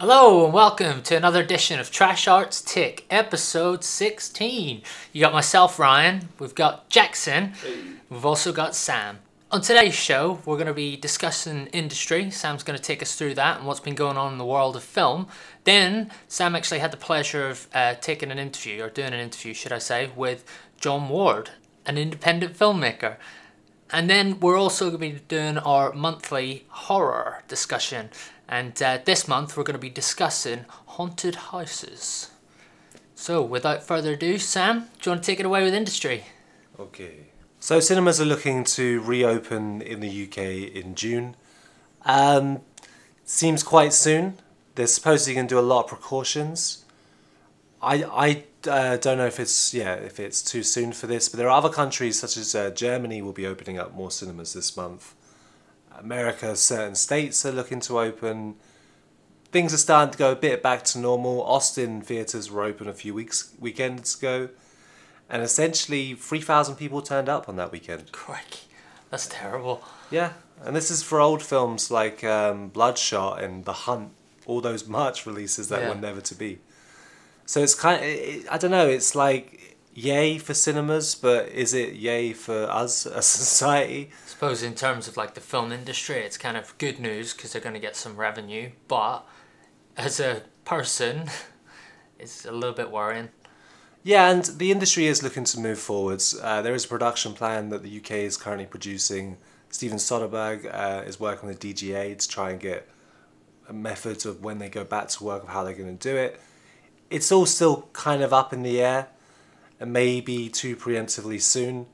Hello and welcome to another edition of Trash Arts Tick, episode 16. You got myself, Ryan, we've got Jackson, we've also got Sam. On today's show, we're going to be discussing industry. Sam's going to take us through that and what's been going on in the world of film. Then, Sam actually had the pleasure of uh, taking an interview, or doing an interview, should I say, with John Ward, an independent filmmaker. And then we're also going to be doing our monthly horror discussion. And uh, this month we're going to be discussing haunted houses. So, without further ado, Sam, do you want to take it away with industry? Okay. So cinemas are looking to reopen in the UK in June. Um, seems quite soon. They're supposedly going to do a lot of precautions. I I uh, don't know if it's yeah if it's too soon for this, but there are other countries such as uh, Germany will be opening up more cinemas this month. America, certain states are looking to open. Things are starting to go a bit back to normal. Austin theaters were open a few weeks weekends ago, and essentially three thousand people turned up on that weekend. Crikey, that's terrible. Yeah, and this is for old films like um, Bloodshot and The Hunt, all those March releases that Yeah. were never to be. So it's kind of, it, I don't know, it's like yay for cinemas, but is it yay for us as a society? I suppose in terms of like the film industry, it's kind of good news because they're going to get some revenue. But as a person, it's a little bit worrying. Yeah, and the industry is looking to move forwards. Uh, there is a production plan that the UK is currently producing. Steven Soderbergh uh, is working with DGA to try and get a method of when they go back to work of how they're going to do it. It's all still kind of up in the air, and maybe too preemptively soon.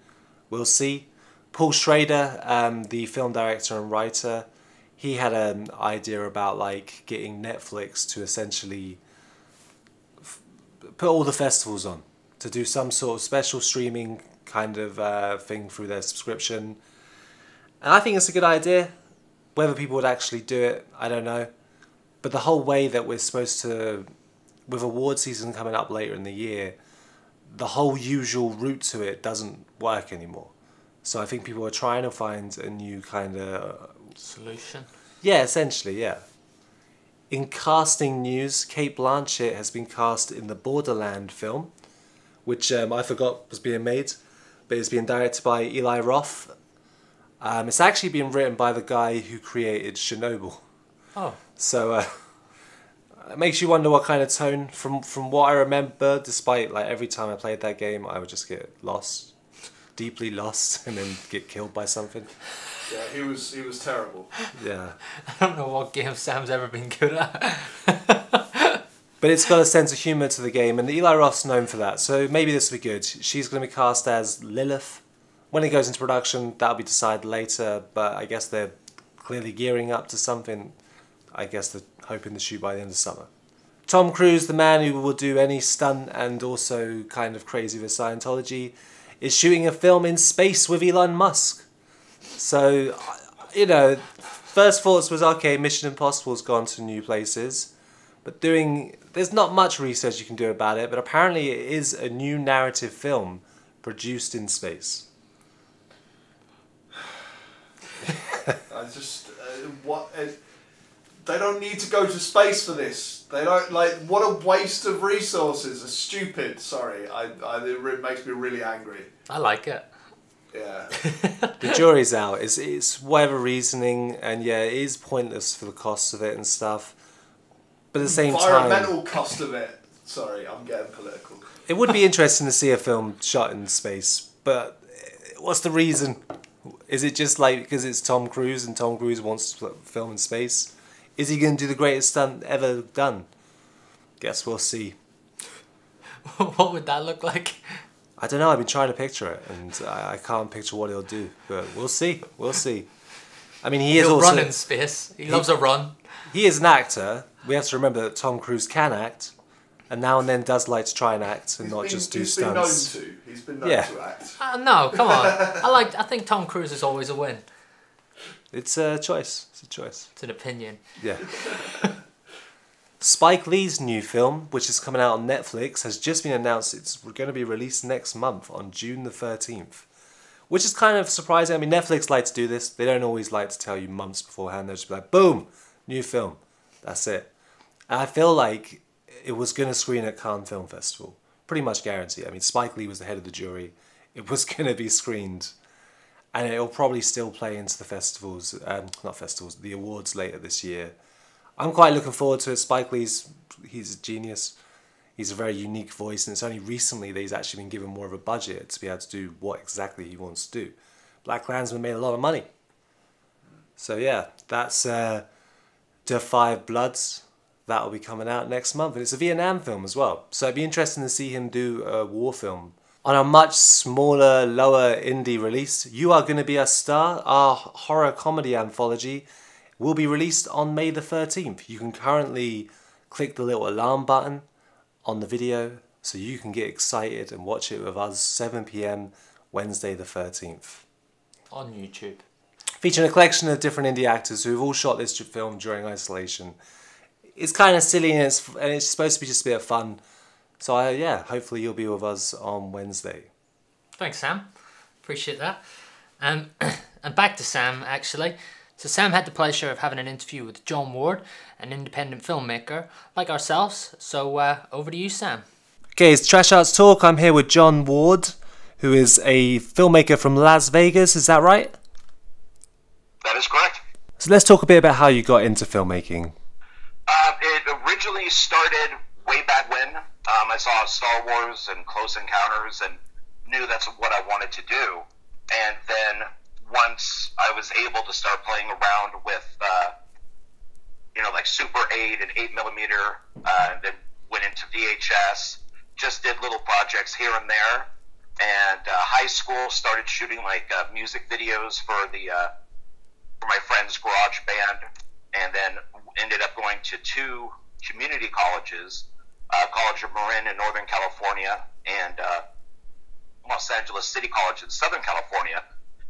We'll see. Paul Schrader, um, the film director and writer, he had an idea about like getting Netflix to essentially put all the festivals on to do some sort of special streaming kind of uh, thing through their subscription. And I think it's a good idea. Whether people would actually do it, I don't know. But the whole way that we're supposed to, with award season coming up later in the year, the whole usual route to it doesn't work anymore. So I think people are trying to find a new kind of Solution. yeah, essentially, yeah. In casting news, Cate Blanchett has been cast in the Borderland film, which um, I forgot was being made, but it's being directed by Eli Roth. Um, it's actually been written by the guy who created Chernobyl, Oh, so uh, it makes you wonder what kind of tone. From from what I remember, despite like every time I played that game, I would just get lost, deeply lost, and then get killed by something. Yeah, he was he was terrible. Yeah. I don't know what game Sam's ever been good at. But it's got a sense of humour to the game, and Eli Roth's known for that, so maybe this will be good. She's going to be cast as Lilith. When it goes into production, that'll be decided later, but I guess they're clearly gearing up to something. I guess they're hoping to shoot by the end of summer. Tom Cruise, the man who will do any stunt and also kind of crazy with Scientology, is shooting a film in space with Elon Musk. So, you know, first thoughts was okay, Mission Impossible's gone to new places. But doing, there's not much research you can do about it, but apparently it is a new narrative film produced in space. I just uh, what uh, they don't need to go to space for this. They don't like what a waste of resources. It's stupid. Sorry, I, I it makes me really angry. I like it. Yeah, The jury's out. It's, it's whatever reasoning, and yeah, it is pointless for the cost of it and stuff. But at the same time, environmental cost of it. Sorry, I'm getting political. it would be interesting to see a film shot in space. But uh, what's the reason? Is it just like because it's Tom Cruise and Tom Cruise wants to film in space? Is he going to do the greatest stunt ever done? Guess we'll see. what would that look like? I don't know. I've been trying to picture it, and I, I can't picture what he'll do. But we'll see. We'll see. I mean, he is He'll also run in space. He, loves a run. he is an actor. We have to remember that Tom Cruise can act, and now and then does like to try and act and He's not been, just do he's stunts. been known to. He's been known Yeah. to act. Uh, no, come on. I like. I think Tom Cruise is always a win. It's a choice. It's a choice. It's an opinion. Yeah. Spike Lee's new film, which is coming out on Netflix, has just been announced. It's going to be released next month on June the 13th. Which is kind of surprising. I mean, Netflix like to do this. They don't always like to tell you months beforehand. They'll just be like, boom, new film. That's it. And I feel like it was going to screen at Cannes Film Festival. Pretty much guaranteed. I mean, Spike Lee was the head of the jury. It was going to be screened. And it'll probably still play into the festivals, um, not festivals, the awards later this year. I'm quite looking forward to it. Spike Lee's, he's a genius. He's a very unique voice, and it's only recently that he's actually been given more of a budget to be able to do what exactly he wants to do. BlacKkKlansman made a lot of money. So yeah, that's uh, 5 Bloods. That'll be coming out next month, and it's a Vietnam film as well. So it'd be interesting to see him do a war film. On a much smaller, lower indie release, You Are Gonna Be a Star, our horror comedy anthology, will be released on May the 13th. You can currently click the little alarm button on the video so you can get excited and watch it with us 7 pm Wednesday the 13th. On YouTube. Featuring a collection of different indie actors who have all shot this film during isolation. It's kind of silly and it's, and it's supposed to be just a bit of fun. So, I, yeah, hopefully you'll be with us on Wednesday. Thanks, Sam. Appreciate that. Um, and back to Sam, actually. So Sam had the pleasure of having an interview with John Ward, an independent filmmaker like ourselves. So uh, over to you, Sam. Okay, it's Trash Arts Talk. I'm here with John Ward, who is a filmmaker from Las Vegas. Is that right? That is correct. So let's talk a bit about how you got into filmmaking. Uh, it originally started way back when. Um, I saw Star Wars and Close Encounters and knew that's what I wanted to do. And then once I was able to start playing around with, uh, you know, like Super 8 and 8 millimeter, uh, and then went into VHS, just did little projects here and there. And uh, high school started shooting like uh, music videos for the uh, for my friend's garage band, and then ended up going to two community colleges, uh, College of Marin in Northern California and Los Angeles City College in Southern California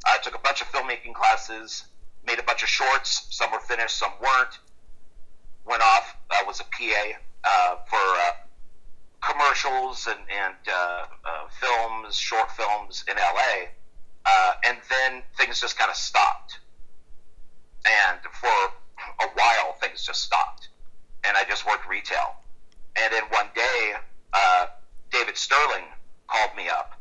I took a bunch of filmmaking classes, made a bunch of shorts. Some were finished, some weren't. Went off, uh, was a PA uh, for uh, commercials and, and uh, uh, films, short films in LA. Uh, and then things just kind of stopped. And for a while, things just stopped. And I just worked retail. And then one day, David Sterling called me up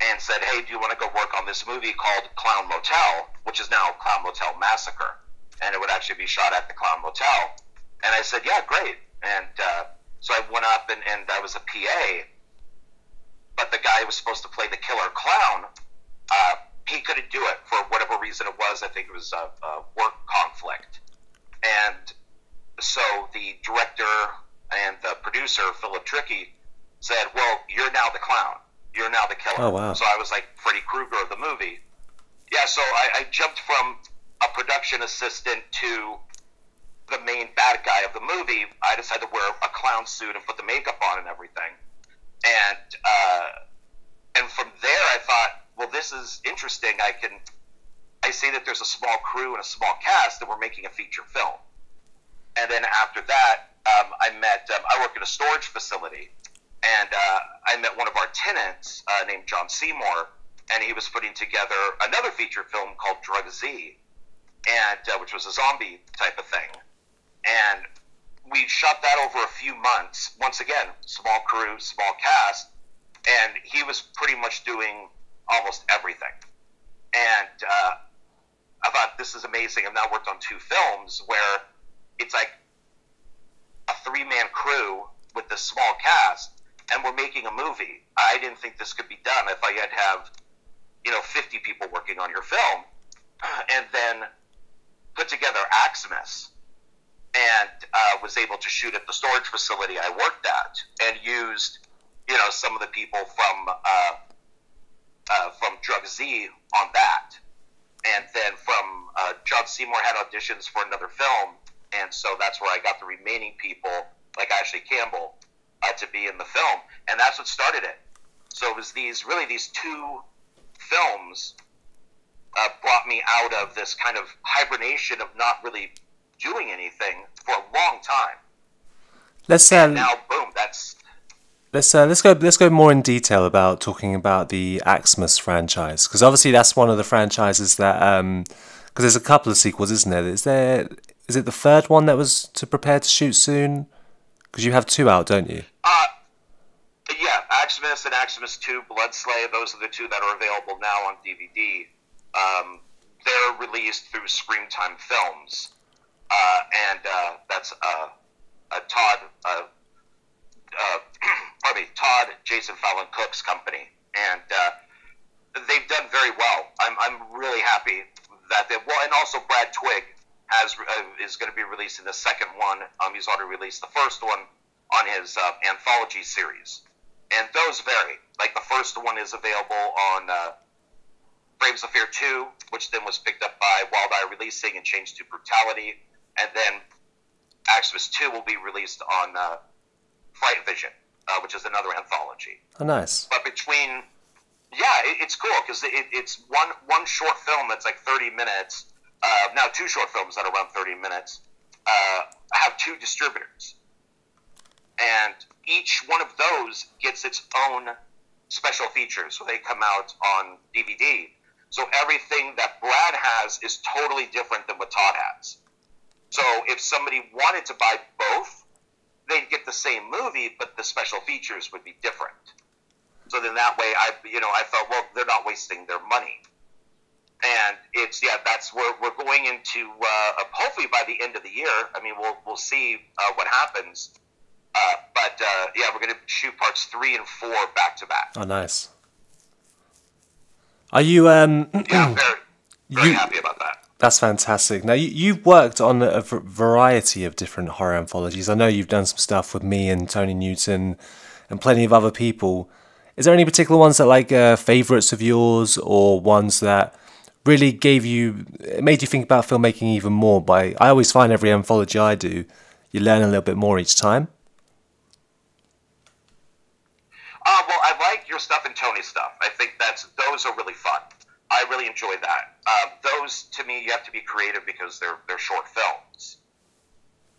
and said, "Hey, do you want to go work on this movie called Clown Motel, which is now Clown Motel Massacre?" And it would actually be shot at the Clown Motel. And I said, "Yeah, great." And uh, so I went up and, and I was a PA, but the guy who was supposed to play the killer clown, uh, he couldn't do it for whatever reason it was. I think it was a, a work conflict. And so the director and the producer, Philip Tricky, said, "Well, you're now the clown." you're now the killer. Oh wow! So I was like Freddy Krueger of the movie. Yeah, so I, I jumped from a production assistant to the main bad guy of the movie. I decided to wear a clown suit and put the makeup on and everything, and uh, and from there I thought, well, this is interesting. I can I see that there's a small crew and a small cast, and we're making a feature film. And then after that, um, I met. Um, I work at a storage facility, and uh, I met one of our tenants uh, named John Seymour, and he was putting together another feature film called Drug Z, and uh, which was a zombie type of thing, and we shot that over a few months. Once again, small crew, small cast, and he was pretty much doing almost everything, and uh, I thought this is amazing. I've now worked on two films where it's like a three man crew with this small cast and we're making a movie. I didn't think this could be done. If I had have, you know, 50 people working on your film. And then put together Axmas and uh, was able to shoot at the storage facility I worked at and used, you know, some of the people from uh, uh, from Drug Z on that. And then from uh, John Seymour had auditions for another film, and so that's where I got the remaining people, like Ashley Campbell, uh, to be in the film, and that's what started it. So it was these really these two films uh, brought me out of this kind of hibernation of not really doing anything for a long time. Let's um, now boom, that's let's uh, let's go let's go more in detail about talking about the Axmas franchise because obviously that's one of the franchises that um because there's a couple of sequels, isn't there? Is there is it the third one that was to prepare to shoot soon? Because you have two out, don't you? Uh, yeah, Axmas and Axmas 2 Bloodslay, those are the two that are available now on DVD. Um, they're released through Screamtime Films. Uh, and uh, that's uh, Todd, uh, uh, pardon me, Todd Jason Fallon Cook's company. And uh, they've done very well. I'm, I'm really happy that they, well, and also Brad Twigg has uh, is going to be releasing the second one. Um, he's already released the first one on his uh, anthology series, and those vary. Like the first one is available on uh, Frames of Fear two, which then was picked up by Wild Eye Releasing and changed to Brutality, and then Axmas two will be released on uh, Fright Vision, uh, which is another anthology. Oh, nice. But between yeah, it, it's cool because it, it's one one short film that's like thirty minutes. Uh, now two short films that are around thirty minutes uh, have two distributors, and each one of those gets its own special features. So they come out on DVD. So everything that Brad has is totally different than what Todd has. So if somebody wanted to buy both, they'd get the same movie, but the special features would be different. So then that way, I you know I felt well they're not wasting their money, and it's yeah that's where we're going into uh, hopefully by the end of the year. I mean we'll we'll see uh, what happens, uh, but uh, yeah we're going to shoot parts three and four back to back. Oh, nice. Are you um? Yeah, very very You- happy about that. That's fantastic. Now you you've worked on a variety of different horror anthologies. I know you've done some stuff with me and Tony Newton, and plenty of other people. Is there any particular ones that like uh, favorites of yours, or ones that really gave you made you think about filmmaking even more? By I always find every anthology I do, you learn a little bit more each time. Uh, well, I like your stuff and Tony's stuff. I think that's those are really fun. I really enjoy that. Uh, those to me, you have to be creative because they're they're short films.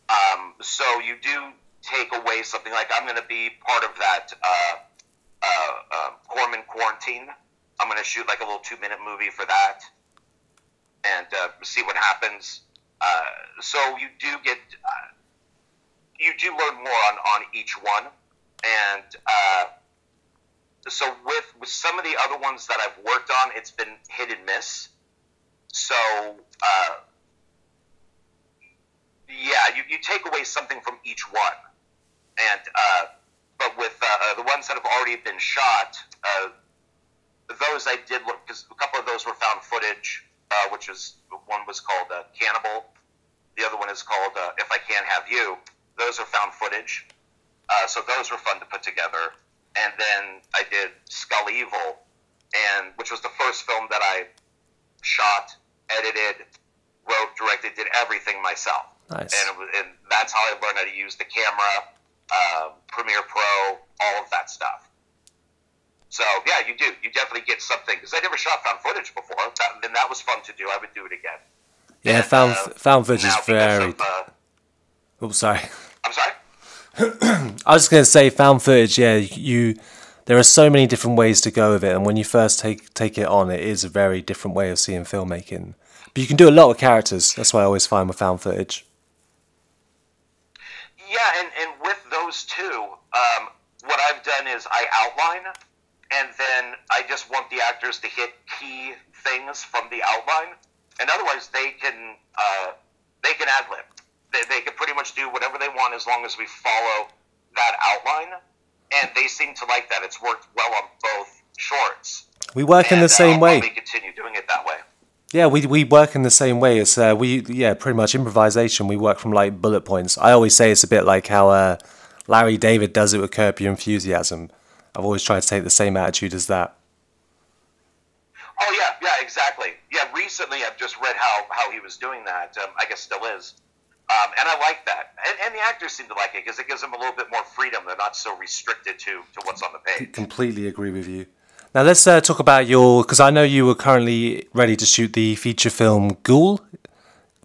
Um, so you do take away something like I'm going to be part of that uh, uh, uh, Corman quarantine. I'm going to shoot like a little two minute movie for that and uh, see what happens. Uh, so you do get uh, you do learn more on on each one and. Uh, so with with some of the other ones that I've worked on, it's been hit and miss. So uh, yeah, you, you take away something from each one, and uh, but with the ones that have already been shot, those I did look because a couple of those were found footage, uh, which is one was called uh, Cannibal, the other one is called uh, If I Can't Have You. Those are found footage, uh, so those were fun to put together and then I did Skull Evil, and which was the first film that I shot, edited, wrote, directed, did everything myself. Nice. And, it was, and that's how I learned how to use the camera, uh, Premiere Pro, all of that stuff. So yeah, you do. You definitely get something because I never shot found footage before. That, and that was fun to do. I would do it again. Yeah, And, found uh, found footage is very. uh, Oh, sorry. I'm sorry. I was just going to say, found footage. Yeah, you. There are so many different ways to go with it, and when you first take take it on, it is a very different way of seeing filmmaking. But you can do a lot with characters. That's what I always find with found footage. Yeah, and, and with those two, um, what I've done is I outline, and then I just want the actors to hit key things from the outline, and otherwise they can uh, they can ad lib. They, they can pretty much do whatever they want as long as we follow that outline, and they seem to like that. It's worked well on both shorts. We work in the same I'll way. We continue doing it that way. Yeah, we we work in the same way. as uh, we yeah, pretty much improvisation. We work from like bullet points. I always say it's a bit like how uh, Larry David does it with Curb Your Enthusiasm. I've always tried to take the same attitude as that. Oh yeah, yeah, exactly. Yeah, recently I've just read how how he was doing that. Um, I guess still is, um, and I like that. And, and the actors seem to like it because it gives them a little bit more freedom. They're not so restricted to to what's on the page. Completely agree with you. Now let's uh, talk about your because I know you were currently ready to shoot the feature film Ghoul.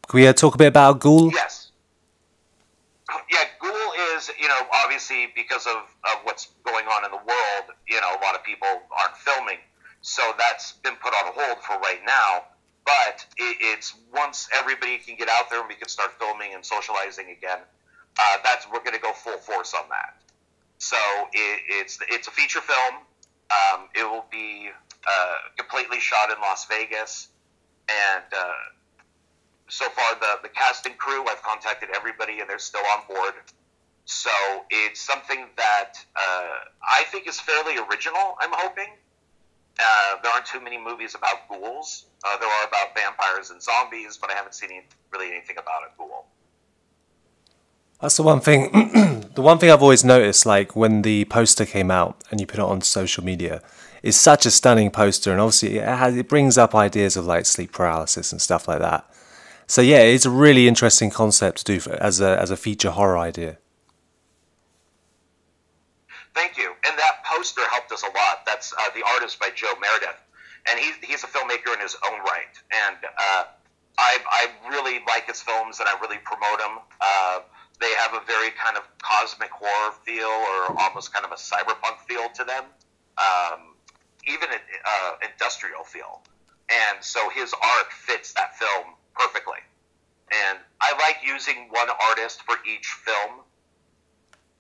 Can we uh, talk a bit about Ghoul? Yes. Yeah, Ghoul is, you know, obviously because of, of what's going on in the world, you know, a lot of people aren't filming. So that's been put on hold for right now. But it, it's once everybody can get out there and we can start filming and socializing again, uh, that's we're going to go full force on that. So it, it's it's a feature film. Um, it will be uh, completely shot in Las Vegas, and uh, so far the the cast and crew I've contacted everybody and they're still on board. So it's something that uh, I think is fairly original. I'm hoping. Uh, there aren't too many movies about ghouls. Uh, there are about vampires and zombies, but I haven't seen any, really anything about a ghoul. That's the one thing. the one thing I've always noticed, like when the poster came out and you put it on social media, is such a stunning poster, and obviously it, has, it brings up ideas of like sleep paralysis and stuff like that. So yeah, it's a really interesting concept to do for, as a as a feature horror idea. Thank you. And that poster helped us a lot. That's uh, the artist by Joe Meredith, and he's he's a filmmaker in his own right. And uh, I I really like his films, and I really promote them. Uh, they have a very kind of cosmic horror feel, or almost kind of a cyberpunk feel to them, um, even an uh, industrial feel. And so his art fits that film perfectly. And I like using one artist for each film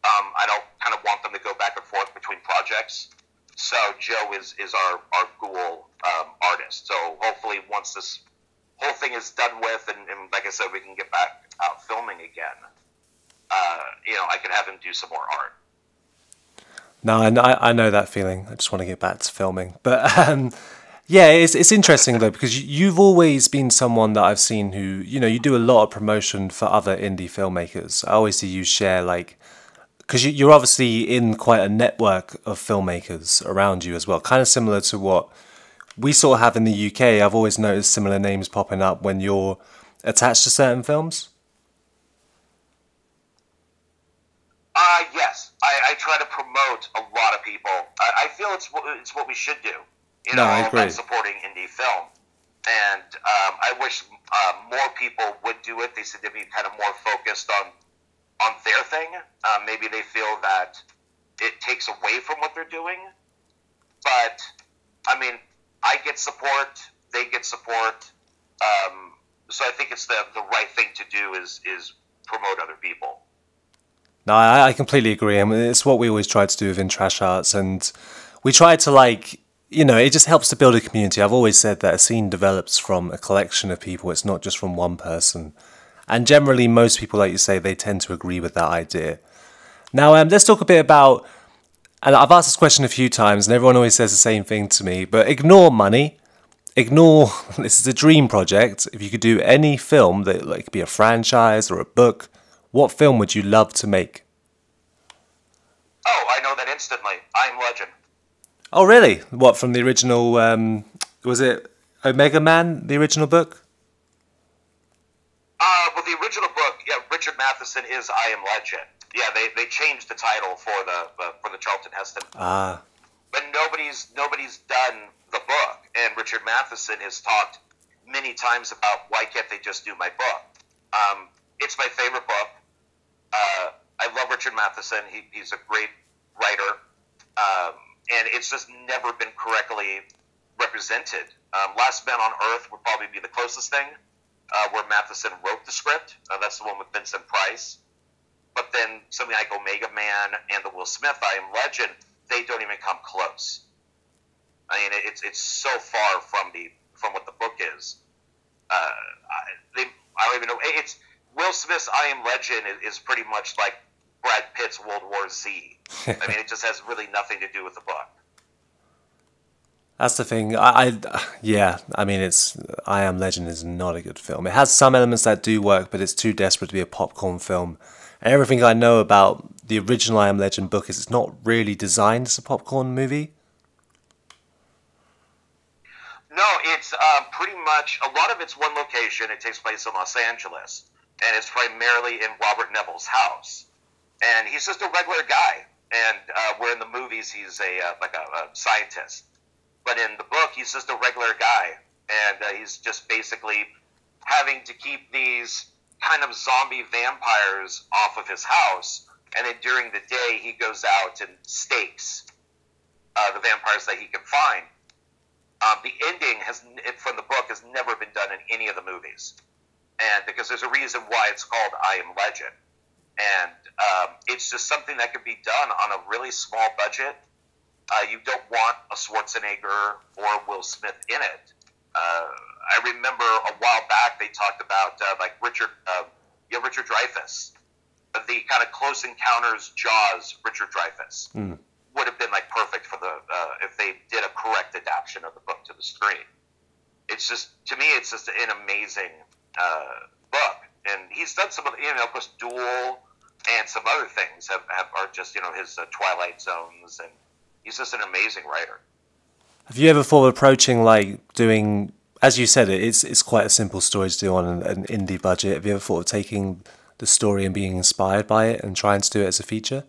um, I don't kind of want them to go back and forth between projects. So Joe is is our our ghoul um, artist. So hopefully once this whole thing is done with, and, and like I said, we can get back out filming again. Uh, you know, I can have him do some more art. No, I, I know that feeling. I just want to get back to filming, but um, yeah, it's it's interesting though because you've always been someone that I've seen who you know you do a lot of promotion for other indie filmmakers. I always see you share like because you're obviously in quite a network of filmmakers around you as well, kind of similar to what we sort of have in the UK. I've always noticed similar names popping up when you're attached to certain films. Uh, yes, I, I try to promote a lot of people. I, I feel it's it's what we should do. You know, no, I agree. supporting indie film, and um, I wish uh, more people would do it. They seem to be kind of more focused on on their thing. Uh, maybe they feel that it takes away from what they're doing. But I mean, I get support, they get support. Um, so I think it's the the right thing to do is is promote other people. No, I, I completely agree. I mean, it's what we always try to do within Trash Arts, and we try to like you know, it just helps to build a community. I've always said that a scene develops from a collection of people. It's not just from one person. And generally, most people, like you say, they tend to agree with that idea. Now, um, let's talk a bit about, and I've asked this question a few times, and everyone always says the same thing to me, but ignore money. Ignore, this is a dream project. If you could do any film that like, could be a franchise or a book, what film would you love to make? Oh, I know that instantly. I'm Legend. Oh, really? What, from the original, um, was it Omega Man, the original book? Uh, well, the original book, yeah, Richard Matheson is I Am Legend. Yeah, they, they changed the title for the uh, for the Charlton Heston. Ah. But nobody's nobody's done the book, and Richard Matheson has talked many times about why can't they just do my book? Um, it's my favorite book. Uh, I love Richard Matheson. He, he's a great writer, um, and it's just never been correctly represented. Um, Last Man on Earth would probably be the closest thing uh, where Matheson wrote the script. Uh, that's the one with Vincent Price. But then something like Omega Man and the Will Smith I Am Legend, they don't even come close. I mean, it's it's so far from the from what the book is. Uh, I, they, I don't even know. It's Will Smith's I Am Legend is, is pretty much like Brad Pitt's World War Z. I mean, it just has really nothing to do with the book. That's the thing. I, I, yeah. I mean, it's I Am Legend is not a good film. It has some elements that do work, but it's too desperate to be a popcorn film. Everything I know about the original I Am Legend book is it's not really designed as a popcorn movie. No, it's um, pretty much a lot of it's one location. It takes place in Los Angeles, and it's primarily in Robert Neville's house. And he's just a regular guy. And uh, where in the movies he's a uh, like a, a scientist but in the book, he's just a regular guy, and uh, he's just basically having to keep these kind of zombie vampires off of his house. And then during the day, he goes out and stakes uh, the vampires that he can find. Um, the ending has, from the book, has never been done in any of the movies, and because there's a reason why it's called I Am Legend. and um, it's just something that could be done on a really small budget. Uh, you don't want a Schwarzenegger or Will Smith in it. Uh, I remember a while back they talked about uh, like Richard, uh, yeah, Richard Dreyfuss, the kind of Close Encounters Jaws Richard Dreyfuss Mm. would have been like perfect for the uh, if they did a correct adaptation of the book to the screen. It's just to me, it's just an amazing uh, book, and he's done some of the, you know, of course, Duel and some other things have, have are just you know his uh, Twilight Zones, and he's just an amazing writer. Have you ever thought of approaching like doing, as you said, it's it's quite a simple story to do on an, an indie budget. Have you ever thought of taking the story and being inspired by it and trying to do it as a feature?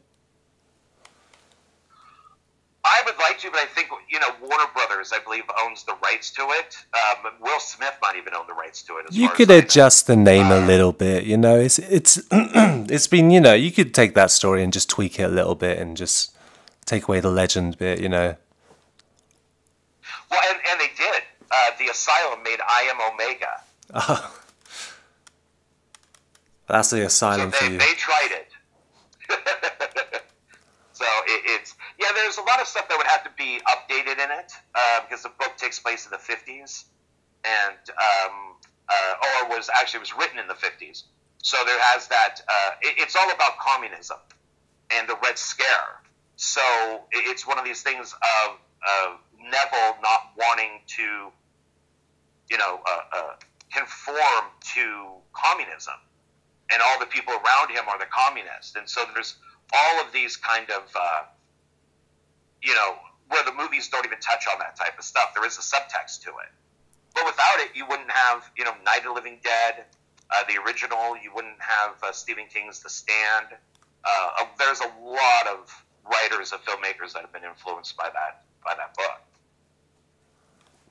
I would like to, but I think you know Warner Brothers, I believe, owns the rights to it. Um, Will Smith might even own the rights to it. As You could adjust the name a little bit, you know. It's it's it's been, you know, you could take that story and just tweak it a little bit and just take away the legend bit, you know. Well, and, and they did. Uh, the Asylum made I Am Omega. That's the So asylum for they, you. they tried it. so it, it's yeah. There's a lot of stuff that would have to be updated in it uh, because the book takes place in the 50s, and um, uh, or was actually was written in the 50s. So there has that. Uh, it, it's all about communism and the Red Scare. So it's one of these things of, of Neville not wanting to, you know, uh, uh, conform to communism and all the people around him are the communists. And so there's all of these kind of, uh, you know, where the movies don't even touch on that type of stuff. There is a subtext to it. But without it, you wouldn't have, you know, Night of the Living Dead, uh, the original. You wouldn't have uh, Stephen King's The Stand. Uh, there's a lot of writers and filmmakers that have been influenced by that by that book.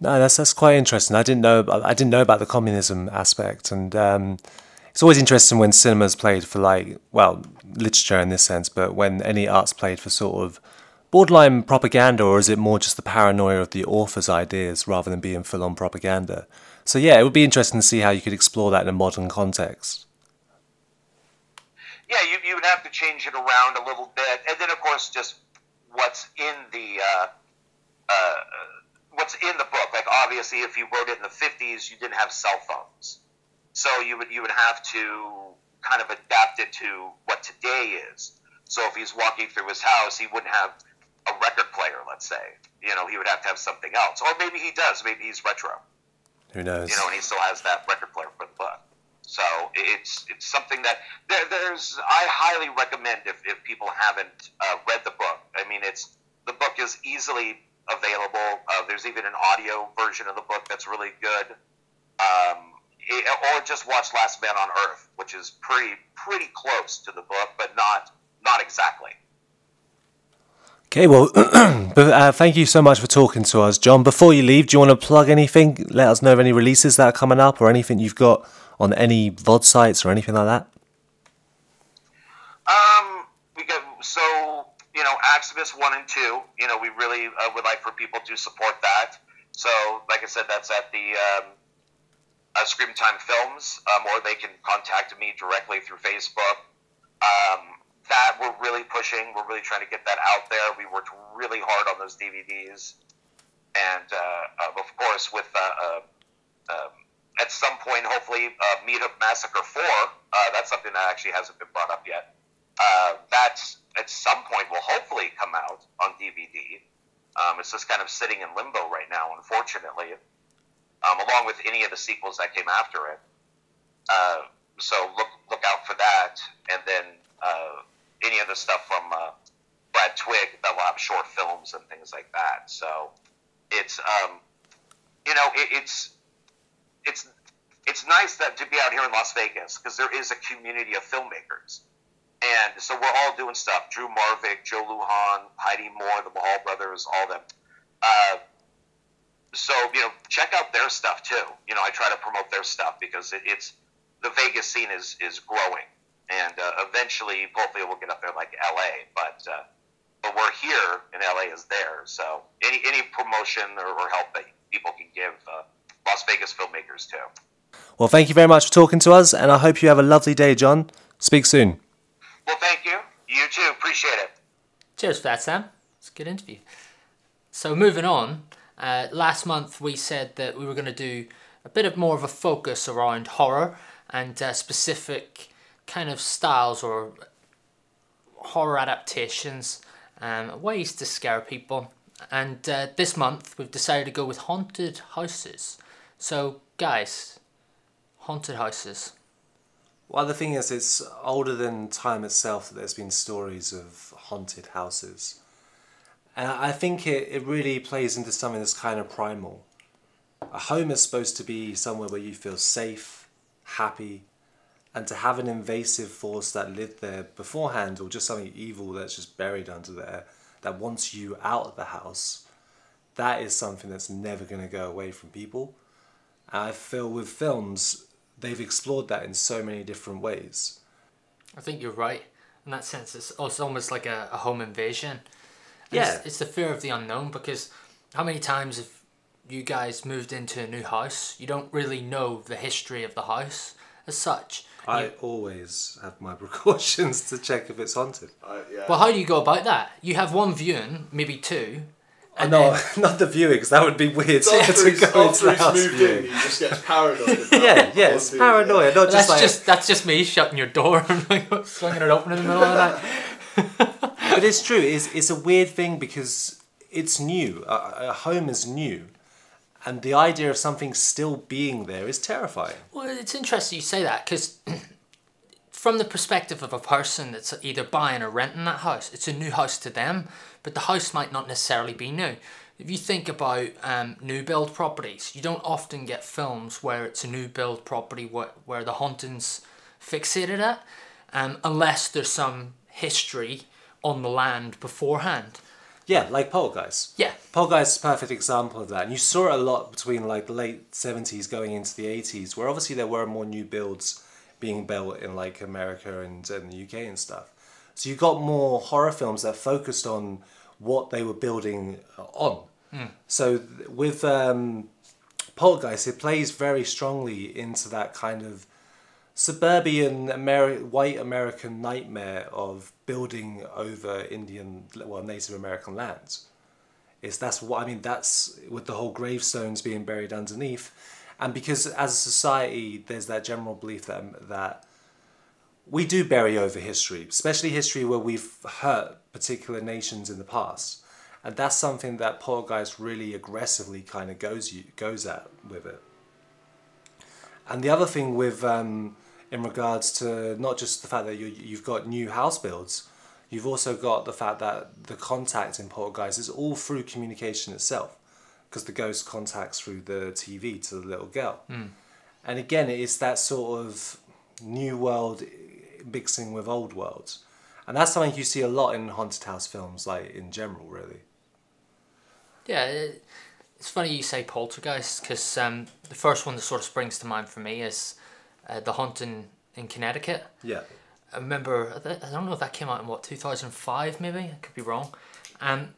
No, that's that's quite interesting. I didn't know I didn't know about the communism aspect, and um, it's always interesting when cinema's played for like well literature in this sense, but when any art's played for sort of borderline propaganda, or is it more just the paranoia of the author's ideas rather than being full on propaganda? So yeah, it would be interesting to see how you could explore that in a modern context. Yeah, you, you would have to change it around a little bit, and then of course just what's in the uh, uh, what's in the book. Like obviously, if you wrote it in the fifties, you didn't have cell phones, so you would you would have to kind of adapt it to what today is. So if he's walking through his house, he wouldn't have a record player. Let's say, you know, he would have to have something else, or maybe he does. Maybe he's retro Who knows? you know, and he still has that record player for the book. So it's it's something that there, there's. I highly recommend if, if people haven't uh, read the book. I mean, it's the book is easily available. Uh, there's even an audio version of the book that's really good. Um, it- or just watch Last Man on Earth, which is pretty pretty close to the book, but not not exactly. Okay, well, uh, thank you so much for talking to us, John. Before you leave, do you want to plug anything? Let us know of any releases that are coming up or anything you've got on any VOD sites or anything like that. Um, we so you know, Activist one and two. You know, we really uh, would like for people to support that. So, like I said, that's at the um, uh, Scream Time Films, um, or they can contact me directly through Facebook. Um, that we're really pushing. We're really trying to get that out there. We worked really hard on those DVDs, and uh, uh, of course, with uh, uh, um, at some point, hopefully, uh, Meat Hook Massacre Four. Uh, that's something that actually hasn't been brought up yet. Uh, that at some point will hopefully come out on DVD. Um, it's just kind of sitting in limbo right now, unfortunately, um, along with any of the sequels that came after it. Uh, so look look out for that, and then uh, any of the stuff from uh, Brad Twigg that will have short films and things like that. So it's um, you know it, it's it's it's nice that to be out here in Las Vegas because there is a community of filmmakers. And so we're all doing stuff. Drew Marvick, Joe Lujan, Heidi Moore, the Mahal brothers, all them. Uh, so you know, check out their stuff too. You know, I try to promote their stuff because it, it's the Vegas scene is is growing, and uh, eventually, hopefully, we'll get up there like LA. But uh, but we're here, and LA is there. So any any promotion or, or help that people can give uh, Las Vegas filmmakers too. Well, thank you very much for talking to us, and I hope you have a lovely day, John. Speak soon. Well, thank you. You too. Appreciate it. Cheers for that, Sam. It's a good interview. So moving on, uh, last month we said that we were going to do a bit of more of a focus around horror and uh, specific kind of styles or horror adaptations, um, ways to scare people. And uh, this month we've decided to go with haunted houses. So, guys, haunted houses. Well, the thing is, it's older than time itself that there's been stories of haunted houses. And I think it, it really plays into something that's kind of primal. A home is supposed to be somewhere where you feel safe, happy, and to have an invasive force that lived there beforehand or just something evil that's just buried under there that wants you out of the house, that is something that's never going to go away from people. And I feel with films, they've explored that in so many different ways. I think you're right. In that sense, it's, it's almost like a, a home invasion. And Yeah. It's, it's the fear of the unknown because how many times have you guys moved into a new house? You don't really know the history of the house as such. I You- always have my precautions to check if it's haunted. Uh, yeah. well, how do you go about that? You have one viewing, maybe two. And no, then- not the viewing, because that would be weird So after to he's, go into after the he's house moved viewing. in, he just gets paranoid. Yeah, yeah, it's haunted, paranoia, not just that's like. just that's just me shutting your door and like swinging it open in the middle of the night. But it's true. It's it's a weird thing because it's new. A, a home is new, and the idea of something still being there is terrifying. Well, it's interesting you say that because from the perspective of a person that's either buying or renting that house, it's a new house to them, but the house might not necessarily be new. If you think about um, new build properties, you don't often get films where it's a new build property where, where the hauntings fixated at, um, unless there's some history on the land beforehand. Yeah, like Poltergeist. Yeah, Poltergeist is a perfect example of that, and you saw it a lot between like the late seventies going into the eighties, where obviously there were more new builds being built in like America and, and the UK and stuff. So you got more horror films that focused on what they were building on. So th- with um, Poltergeist, it plays very strongly into that kind of suburban Ameri- white American nightmare of building over Indian, well, Native American lands. Is that's what I mean. That's with the whole gravestones being buried underneath, and because as a society, there's that general belief that that we do bury over history, especially history where we've hurt particular nations in the past, and that's something that Poltergeist really aggressively kind of goes you goes at with it. And the other thing with um, in regards to not just the fact that you you've got new house builds, you've also got the fact that the contact in Poltergeist is all through communication itself, because the ghost contacts through the TV to the little girl, and again it's that sort of new world mixing with old worlds, and that's something you see a lot in haunted house films, like in general, really. Yeah, it's funny you say poltergeist because um, the first one that sort of springs to mind for me is uh, the haunting in Connecticut. Yeah. I remember I don't know if that came out in what two thousand five maybe I could be wrong, um,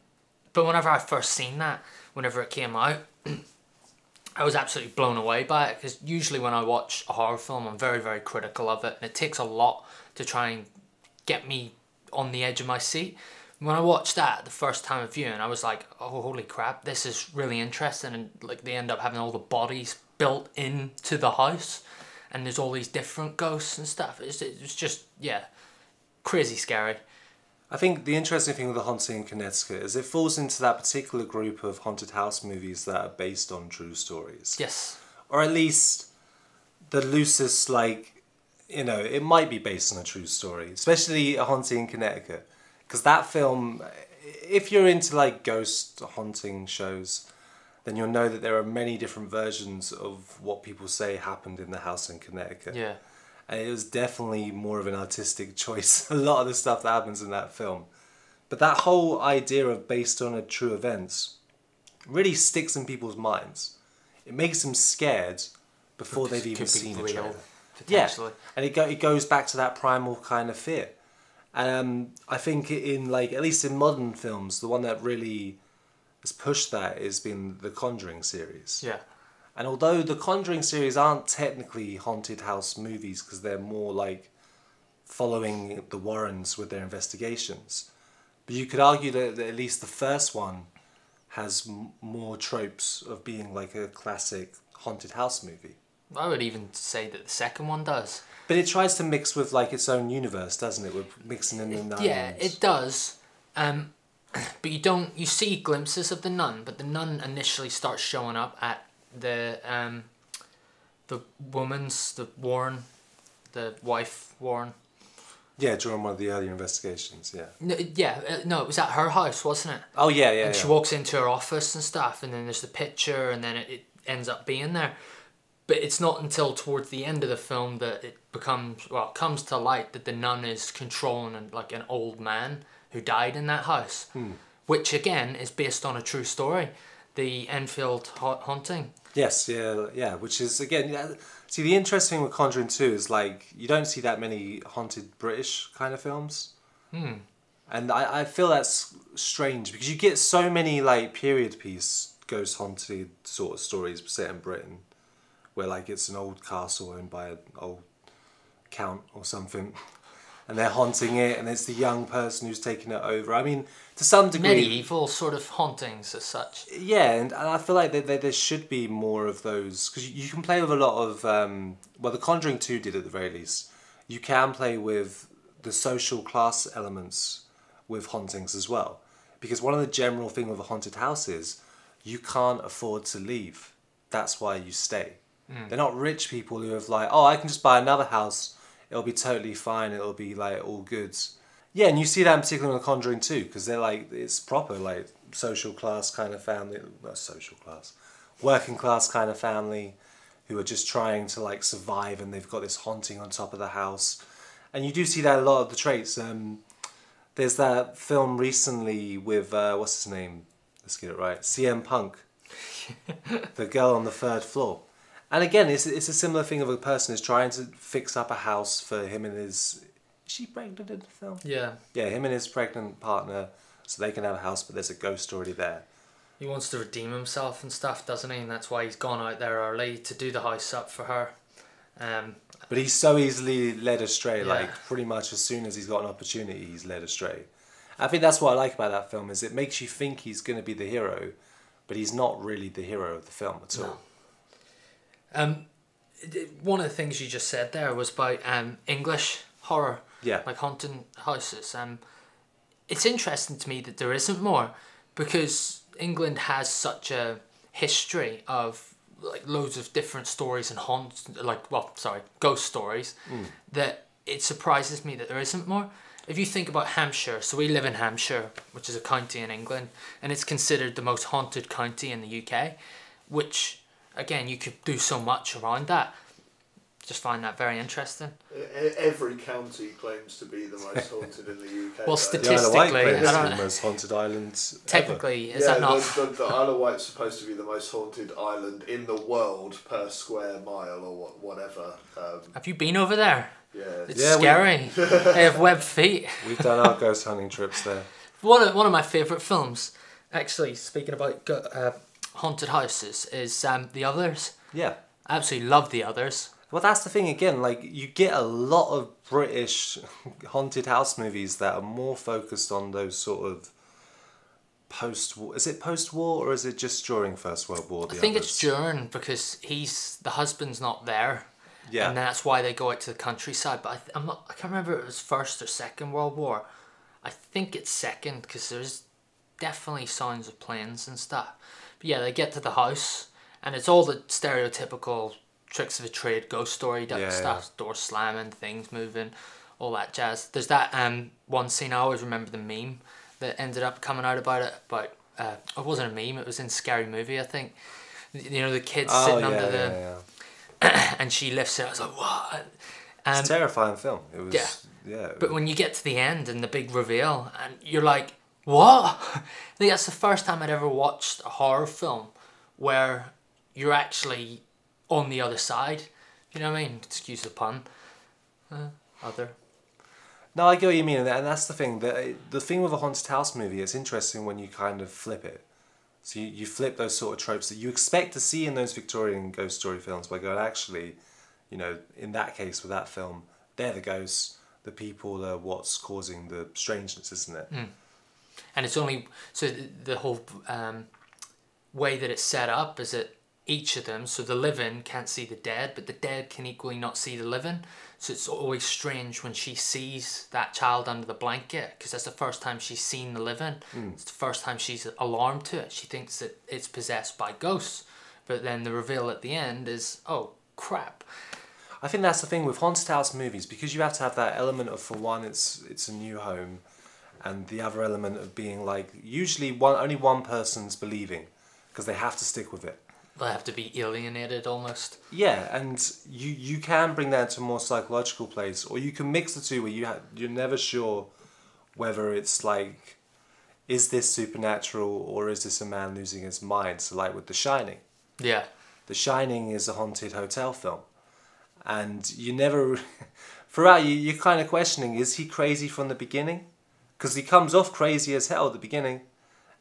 but whenever I first seen that, whenever it came out, I was absolutely blown away by it because usually when I watch a horror film, I'm very very critical of it, and it takes a lot to try and get me on the edge of my seat. When I watched that the first time of viewing, I was like, "Oh, holy crap! This is really interesting." And like they end up having all the bodies built into the house, and there's all these different ghosts and stuff. It's it's just yeah, crazy scary. I think the interesting thing with the haunting in Connecticut is it falls into that particular group of haunted house movies that are based on true stories. Yes. Or at least the loosest, like, you know, it might be based on a true story, especially a haunting in Connecticut. Because that film, if you're into like ghost haunting shows, then you'll know that there are many different versions of what people say happened in the house in Connecticut. Yeah. And it was definitely more of an artistic choice. a lot of the stuff that happens in that film. But that whole idea of based on a true events really sticks in people's minds. It makes them scared before they've even seen a real, trailer. Potentially. Yeah, and it go, it goes back to that primal kind of fear. Um, I think in like at least in modern films, the one that really has pushed that has been the Conjuring series. Yeah. And although the Conjuring series aren't technically haunted house movies because they're more like following the Warrens with their investigations. But you could argue that, at least the first one has more tropes of being like a classic haunted house movie. I would even say that the second one does. But it tries to mix with like its own universe, doesn't it? With mixing in the nuns. Yeah, it does. Um, but you don't. You see glimpses of the nun, but the nun initially starts showing up at the um, the woman's the Warren, the wife Warren. Yeah, during one of the earlier investigations. Yeah. No, yeah, uh, no, it was at her house, wasn't it? Oh yeah, yeah. and yeah. she walks into her office and stuff, and then there's the picture, and then it, it ends up being there. But it's not until towards the end of the film that it becomes well, it comes to light that the nun is controlling an, like an old man who died in that house, which again is based on a true story, the Enfield ha- haunting. Yes, yeah, yeah. Which is again, yeah, see the interesting thing with Conjuring Two is like you don't see that many haunted British kind of films, Hmm. and I, I feel that's strange because you get so many like period piece ghost haunted sort of stories set in Britain, where like it's an old castle owned by an old count or something. And they're haunting it, and it's the young person who's taking it over. I mean, to some degree, Medieval sort of hauntings as such. yeah, and, and I feel like there, there, there should be more of those because you, you can play with a lot of um, well, The Conjuring Two did at the very least. You can play with the social class elements with hauntings as well, because one of the general thing with a haunted house is you can't afford to leave. That's why you stay. They're not rich people who have like, oh, I can just buy another house. It'll be totally fine. It'll be like all goods. Yeah, and you see that in particular in The Conjuring Two, because they're like it's proper like social class kind of family, not social class, working class kind of family, who are just trying to like survive, and they've got this haunting on top of the house, and you do see that a lot of the traits. Um, there's that film recently with uh, what's his name? Let's get it right. CM Punk, the girl on the third floor. And again, it's, it's a similar thing of a person who's trying to fix up a house for him and his. Is she pregnant in the film? Yeah, Yeah, him and his pregnant partner, so they can have a house, but there's a ghost already there. he wants to redeem himself and stuff, doesn't he? And that's why he's gone out there early to do the house up for her. Um, But he's so easily led astray. Yeah. Like pretty much as soon as he's got an opportunity, he's led astray. I think that's what I like about that film is it makes you think he's going to be the hero, but he's not really the hero of the film at all. Um, one of the things you just said there was about um, English horror, Yeah. like haunted houses. Um, it's interesting to me that there isn't more because England has such a history of like loads of different stories and haunts, like well, sorry, ghost stories, that it surprises me that there isn't more. If you think about Hampshire, so we live in Hampshire, which is a county in England, and it's considered the most haunted county in the UK, which again you could do so much around that. Just find that very interesting. Every county claims to be the most haunted in the UK. Well, though. The Isle of Statistically, I don't- the most haunted island. ever. Technically, is yeah, that not? The, the, the Isle of Wight's supposed to be the most haunted island in the world per square mile or whatever. Um, Have you been over there? yeah. It's Yeah, we- scary. they have web feet. We've done our ghost hunting trips there. One of, one of my favourite films, actually, speaking about uh, haunted houses, is um, The Others. Yeah. I absolutely love The Others. Well, that's the thing again. Like, you get a lot of British haunted house movies that are more focused on those sort of post. war Is it post war or is it just during First World War? I think others? it's during because he's the husband's not there, Yeah. and that's why they go out to the countryside. But I th- I'm not. I can't remember if it was First or Second World War. I think it's Second because there's definitely signs of planes and stuff. But yeah, they get to the house, and it's all the stereotypical tricks of a trade, ghost story Yeah, stuff, door slamming, things moving, all that jazz. There's that um one scene I always remember the meme that ended up coming out about it. But uh, it wasn't a meme. It was in Scary Movie, I think. You know the kids Oh, sitting yeah, under yeah, the yeah. and she lifts it. I was like, what? Um, It's a terrifying film. It was. yeah. Yeah. but when you get to the end and the big reveal, and you're like, what? I think that's the first time I'd ever watched a horror film where you're actually on the other side. You know what I mean? Excuse the pun. Uh, other. No, I get what you mean, and that's the thing. The, the thing with a haunted house movie, it's interesting when you kind of flip it. So you, you flip those sort of tropes that you expect to see in those Victorian ghost story films by going, actually, you know, in that case with that film, they're the ghosts, the people are what's causing the strangeness, isn't it? and it's only so th- the whole um, way that it's set up is that each of them. So the living can't see the dead but the dead can equally not see the living. So it's always strange when she sees that child under the blanket because that's the first time she's seen the living. Hmm. It's the first time she's alarmed to it. She thinks that it's possessed by ghosts. But then the reveal at the end is oh crap. I think that's the thing with haunted house movies because you have to have that element of for one, it's it's a new home, and the other element of being like usually one only one person's believing, because they have to stick with it. They have to be alienated almost. Yeah, and you you can bring that to a more psychological place, or you can mix the two where you ha- you're never sure whether it's like, is this supernatural or is this a man losing his mind? So like with The Shining, yeah. The Shining is a haunted hotel film, and you never, throughout you you're kind of questioning is he crazy from the beginning, because he comes off crazy as hell at the beginning,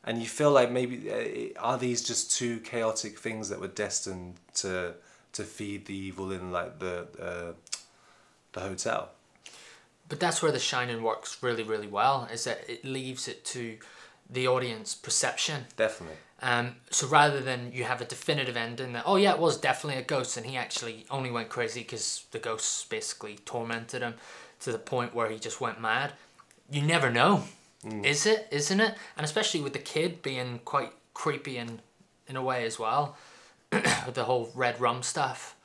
and you feel like maybe uh, are these just two chaotic things that were destined to to feed the evil in like the uh, the hotel. But that's where The Shining works really, really well, is that it leaves it to the audience perception. Definitely. Um, so rather than you have a definitive ending that, oh yeah, it was definitely a ghost and he actually only went crazy because the ghosts basically tormented him to the point where he just went mad, you never know. Mm. Is it? Isn't it? And especially with the kid being quite creepy in, in a way as well, the whole red rum stuff.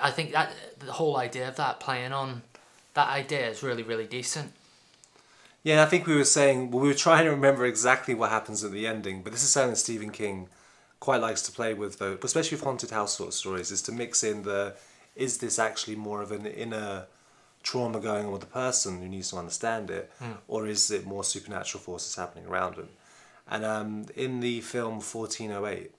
I think that the whole idea of that playing on that idea is really, really decent. Yeah, I think we were saying well, we were trying to remember exactly what happens at the ending, but this is something Stephen King quite likes to play with, though, especially with haunted house sort of stories, is to mix in the is this actually more of an inner trauma going on with the person who needs to understand it, or is it more supernatural forces happening around them? And um, in the film 1408,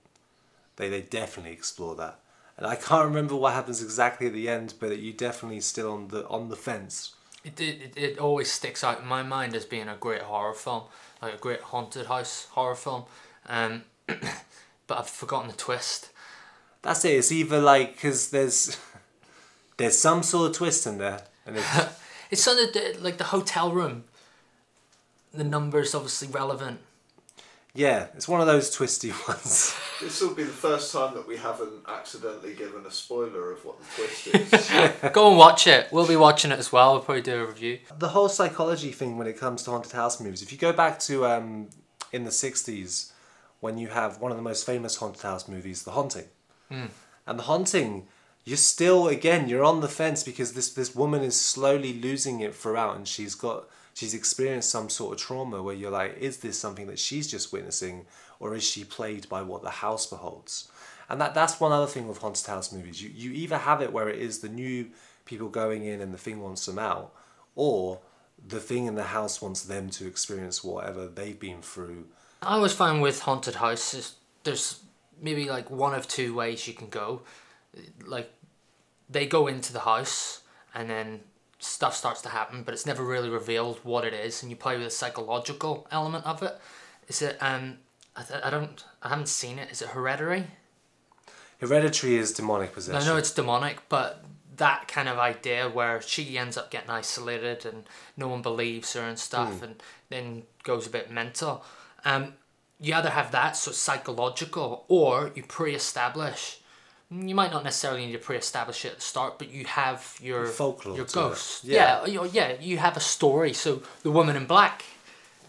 they, they definitely explore that. And I can't remember what happens exactly at the end, but you definitely still on the on the fence. It, it, it always sticks out in my mind as being a great horror film, like a great haunted house horror film. Um, but I've forgotten the twist. That's it. It's either like because there's there's some sort of twist in there, and it's, It's something that, like the hotel room. The number is obviously relevant. yeah, it's one of those twisty ones. This will be the first time that we haven't accidentally given a spoiler of what the twist is. Go and watch it. We'll be watching it as well. We'll probably do a review. the whole psychology thing when it comes to haunted house movies. If you go back to um, in the '60s, when you have one of the most famous haunted house movies, The Haunting, and The Haunting, you're still again you're on the fence because this this woman is slowly losing it throughout, and she's got she's experienced some sort of trauma where you're like, is this something that she's just witnessing, or is she plagued by what the house beholds? And that that's one other thing with haunted house movies. You you either have it where it is the new people going in and the thing wants them out, or the thing in the house wants them to experience whatever they've been through. I always find with haunted houses, there's maybe like one of two ways you can go. Like, they go into the house and then stuff starts to happen, but it's never really revealed what it is, and you play with the psychological element of it. Is it? Um, I, th- I don't. I haven't seen it. Is it Hereditary? Hereditary is demonic possession. I know it's demonic, but that kind of idea where she ends up getting isolated and no one believes her and stuff, and then goes a bit mental. Um, you either have that, so it's psychological, or you pre-establish. Mm, you might not necessarily need to pre-establish it at the start, but you have your Folklore your ghost. Yeah. Yeah, uh, you yeah, you have a story. So the woman in black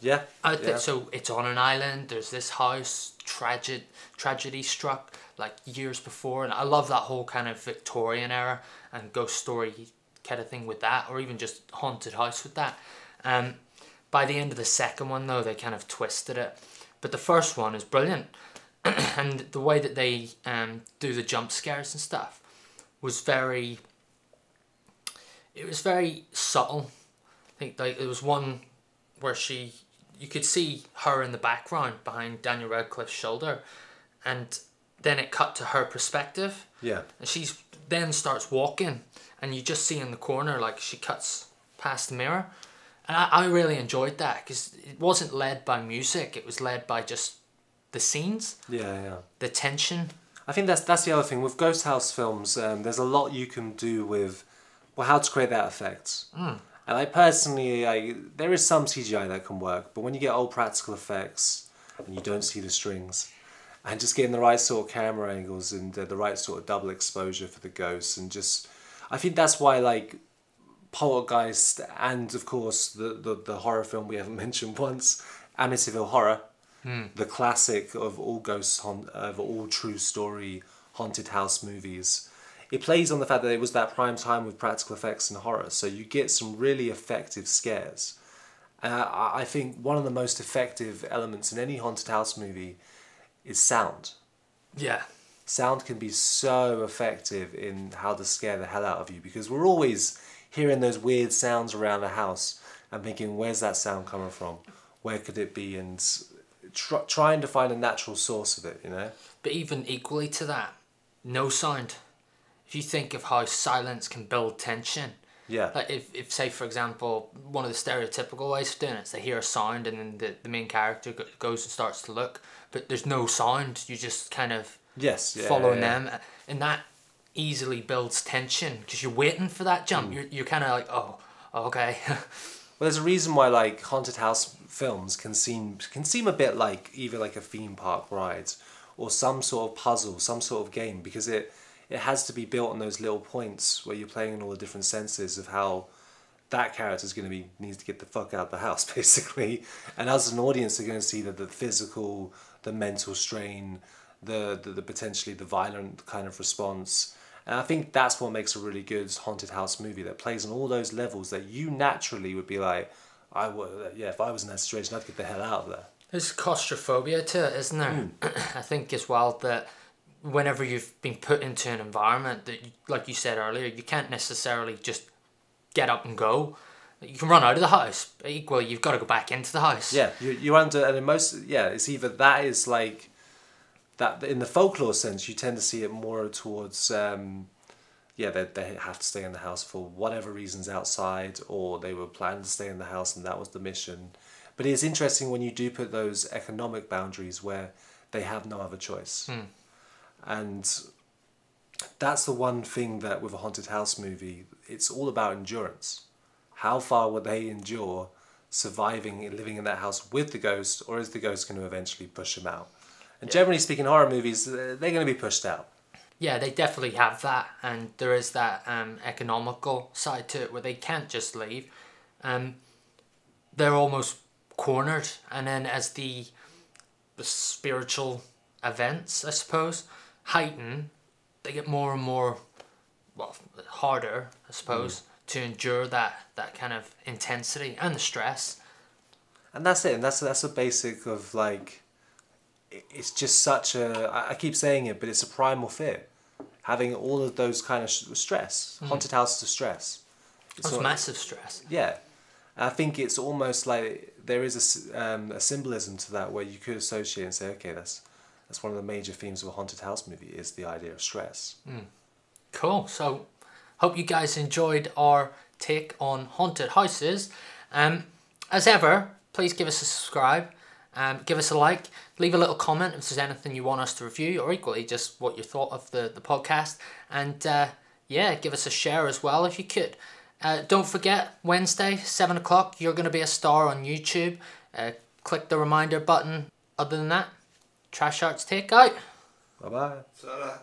yeah. Uh, Think yeah. so. It's on an island. There's this house. Traged tragedy struck like years before, and I love that whole kind of Victorian era and ghost story kind of thing with that, or even just haunted house with that. Um, by the end of the second one, though, they kind of twisted it, but the first one is brilliant, and the way that they um, do the jump scares and stuff was very. It was very subtle. I think like there was one where she you could see her in the background behind Daniel Radcliffe's shoulder and then it cut to her perspective Yeah. and she's then starts walking and you just see in the corner like she cuts past the mirror and I, I really enjoyed that because it wasn't led by music it was led by just the scenes Yeah, yeah. the tension I think that's that's the other thing with ghost house films. Um, there's a lot you can do with, well, how to create that effect. And I personally, I there is some CGI that can work, but when you get old practical effects and you don't see the strings, and just getting the right sort of camera angles and uh, the right sort of double exposure for the ghosts, and just, I think that's why like Poltergeist and of course the the, the horror film we haven't mentioned once, Amityville Horror, the classic of all ghost haunt, of all true story haunted house movies. It plays on the fact that it was that prime time with practical effects and horror, so you get some really effective scares. Uh, I I think one of the most effective elements in any haunted house movie is sound. Yeah. Sound can be so effective in how to scare the hell out of you because we're always hearing those weird sounds around the house and thinking, where's that sound coming from? Where could it be? And tr- trying to find a natural source of it, you know? But even equally to that, no sound. If you think of how silence can build tension, Yeah. like if, if say for example, one of the stereotypical ways of doing it is they hear a sound and then the, the main character go- goes and starts to look, but there's no sound. You just kind of yes. Yeah, following yeah, yeah. them, and that easily builds tension because you're waiting for that jump. Mm. You're, you're kind of like, oh, okay. Well, there's a reason why like haunted house films can seem can seem a bit like either like a theme park ride or some sort of puzzle, some sort of game because it it has to be built on those little points where you're playing in all the different senses of how that character's going to be needs to get the fuck out of the house basically, and as an audience they're going to see that the physical, the mental strain, the, the the potentially the violent kind of response. And I think that's what makes a really good haunted house movie that plays on all those levels that you naturally would be like, I would, yeah, if I was in that situation, I'd get the hell out of there. There's claustrophobia to it, isn't there? Hmm. I think as well that whenever you've been put into an environment that, like you said earlier, you can't necessarily just get up and go. You can run out of the house, but equally you've got to go back into the house. Yeah, you you're under, and in most, yeah, it's either that is like that in the folklore sense, you tend to see it more towards, um, yeah, they they have to stay in the house for whatever reasons outside, or they were planning to stay in the house and that was the mission. But it's interesting when you do put those economic boundaries where they have no other choice, and that's the one thing that with a haunted house movie, it's all about endurance. How far would they endure surviving and living in that house with the ghost, or is the ghost going to eventually push them out? And generally speaking, horror movies, uh, they're going to be pushed out. Yeah, they definitely have that, and there is that um, economical side to it where they can't just leave. Um, they're almost cornered, and then as the the spiritual events, I suppose, heighten, they get more and more, well, harder, I suppose, to endure that that kind of intensity and the stress. And that's it. And that's that's the basic of like, it's just such a I keep saying it, but it's a primal fear. Having all of those kind of stress, haunted houses of stress. It's massive stress. Yeah, I think it's almost like there is a, um, a symbolism to that where you could associate and say, okay, that's that's one of the major themes of a haunted house movie is the idea of stress. Cool. So, hope you guys enjoyed our take on haunted houses. Um, as ever, please give us a subscribe. Um, give us a like. Leave a little comment if there's anything you want us to review, or equally just what you thought of the the podcast. And uh, yeah, give us a share as well if you could. Uh, don't forget Wednesday seven o'clock. You're going to be a star on YouTube. Uh, click the reminder button. Other than that, Trash Arts take out. Bye bye. So,